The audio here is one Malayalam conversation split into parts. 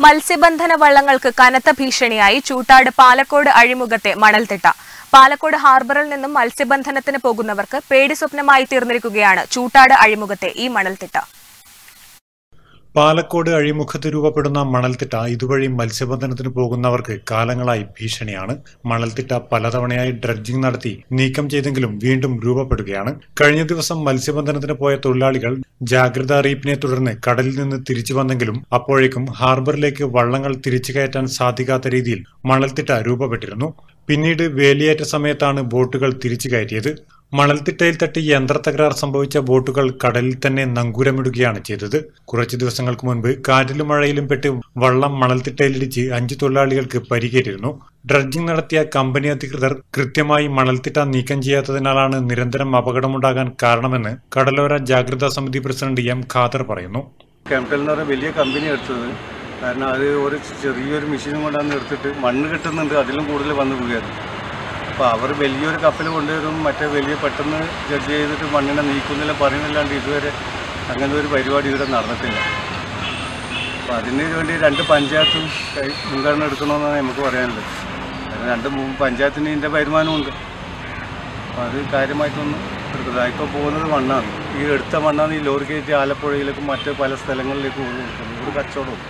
മത്സ്യബന്ധന വള്ളങ്ങൾക്ക് കനത്ത ഭീഷണിയായി ചൂട്ടാട് പാലക്കോട് അഴിമുഖത്തെ മണൽത്തിട്ട. പാലക്കോട് ഹാർബറിൽ നിന്നും മത്സ്യബന്ധനത്തിന് പോകുന്നവർക്ക് പേടി സ്വപ്നമായി തീർന്നിരിക്കുകയാണ് ചൂട്ടാട് അഴിമുഖത്തെ ഈ മണൽത്തിട്ട. പാലക്കോട് അഴിമുഖത്ത് രൂപപ്പെടുന്ന മണൽത്തിട്ട ഇതുവഴി മത്സ്യബന്ധനത്തിന് പോകുന്നവർക്ക് കാലങ്ങളായി ഭീഷണിയാണ്. മണൽത്തിട്ട പലതവണയായി ഡ്രഡ്ജിംഗ് നടത്തി നീക്കം ചെയ്തെങ്കിലും വീണ്ടും രൂപപ്പെടുകയാണ്. കഴിഞ്ഞ ദിവസം മത്സ്യബന്ധനത്തിന് പോയ തൊഴിലാളികൾ ജാഗ്രതാ അറിയിപ്പിനെ തുടർന്ന് കടലിൽ നിന്ന് തിരിച്ചു വന്നെങ്കിലും അപ്പോഴേക്കും ഹാർബറിലേക്ക് വള്ളങ്ങൾ തിരിച്ചു കയറ്റാൻ സാധിക്കാത്ത രീതിയിൽ മണൽത്തിട്ട രൂപപ്പെട്ടിരുന്നു. പിന്നീട് വേലിയേറ്റ സമയത്താണ് ബോട്ടുകൾ തിരിച്ചു കയറ്റിയത്. മണൽത്തിട്ടയിൽ തട്ടി യന്ത്രത്തകരാർ സംഭവിച്ച ബോട്ടുകൾ കടലിൽ തന്നെ നങ്കൂരമിടുകയാണ് ചെയ്തത്. കുറച്ചു ദിവസങ്ങൾക്ക് മുൻപ് കാറ്റിലും മഴയിലും പെട്ട് വള്ളം മണൽത്തിട്ടയിലിടിച്ച് അഞ്ചു തൊഴിലാളികൾക്ക് പരിക്കേറ്റിരുന്നു. ഡ്രഡ്ജിംഗ് നടത്തിയ കമ്പനി അധികൃതർ കൃത്യമായി മണൽത്തിട്ട നീക്കം ചെയ്യാത്തതിനാലാണ് നിരന്തരം അപകടമുണ്ടാകാൻ കാരണമെന്ന് കടലോര ജാഗ്രതാ സമിതി പ്രസിഡന്റ് എം ഖാദർ പറയുന്നു. വലിയ കമ്പനി എടുത്തത്. കാരണം അത് ഒരു ചെറിയൊരു മെഷീനും കൊണ്ടാണ് എടുത്തിട്ട് മണ്ണ് കിട്ടുന്നുണ്ട് അതിലും കൂടുതൽ വന്നു വീഴുകയായിരുന്നു അപ്പോൾ അവർ വലിയൊരു കപ്പൽ കൊണ്ടുവരും മറ്റേ വലിയ പെട്ടെന്ന് ജഡ്ജ് ചെയ്തിട്ട് മണ്ണിനെ നീക്കുന്നില്ല പറയുന്നില്ലാണ്ട് ഇതുവരെ അങ്ങനെ ഒരു പരിപാടി ഇവിടെ നടന്നിട്ടില്ല. അപ്പോൾ അതിന് വേണ്ടി രണ്ട് പഞ്ചായത്തും മുൻഗണന എടുക്കണമെന്നാണ് നമുക്ക് പറയാനുള്ളത്. രണ്ട് പഞ്ചായത്തിന് ഇതിന്റെ വരുമാനമുണ്ട്. അപ്പോൾ അത് കാര്യമായിട്ടൊന്നും എടുക്കുന്നത് ഇപ്പോൾ പോകുന്നത് മണ്ണാണ്. ഈ എടുത്ത മണ്ണാണ് ഈ ലോറി കയറ്റി ആലപ്പുഴയിലേക്കും മറ്റ് പല സ്ഥലങ്ങളിലേക്കും കൊടുക്കുന്നത്. ഒരു കച്ചവടവും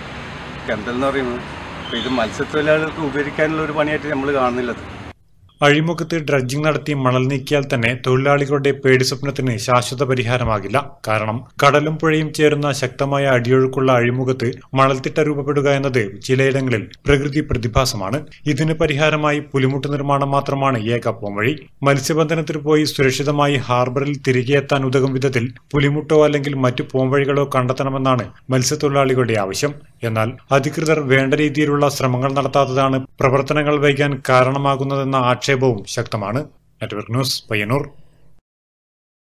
എന്തെന്ന് പറയുന്നത് അപ്പോൾ ഇത് മത്സ്യത്തൊഴിലാളികൾക്ക് ഉപകരിക്കാനുള്ള ഒരു പണിയായിട്ട് നമ്മൾ കാണുന്നില്ലത് അഴിമുഖത്ത് ഡ്രഡ്ജിംഗ് നടത്തി മണൽ നീക്കിയാൽ തന്നെ തൊഴിലാളികളുടെ പേടി സ്വപ്നത്തിന് ശാശ്വത പരിഹാരമാകില്ല. കാരണം കടലും പുഴയും ചേരുന്ന ശക്തമായ അടിയൊഴുക്കുള്ള അഴിമുഖത്ത് മണൽത്തിട്ട രൂപപ്പെടുക എന്നത് ചിലയിടങ്ങളിൽ പ്രകൃതി പ്രതിഭാസമാണ്. ഇതിന് പരിഹാരമായി പുലിമുട്ട് നിർമ്മാണം മാത്രമാണ് ഏക പോംവഴി മത്സ്യബന്ധനത്തിന് പോയി സുരക്ഷിതമായി ഹാർബറിൽ തിരികെ എത്താൻ ഉതകും വിധത്തിൽ പുലിമുട്ടോ അല്ലെങ്കിൽ മറ്റു പോംവഴികളോ കണ്ടെത്തണമെന്നാണ് മത്സ്യത്തൊഴിലാളികളുടെ ആവശ്യം. എന്നാൽ അധികൃതർ വേണ്ട രീതിയിലുള്ള ശ്രമങ്ങൾ നടത്താത്തതാണ് പ്രവർത്തനങ്ങൾ വൈകാൻ കാരണമാകുന്നതെന്ന ആക്ഷേപവും ശക്തമാണ്. Network news Payyanur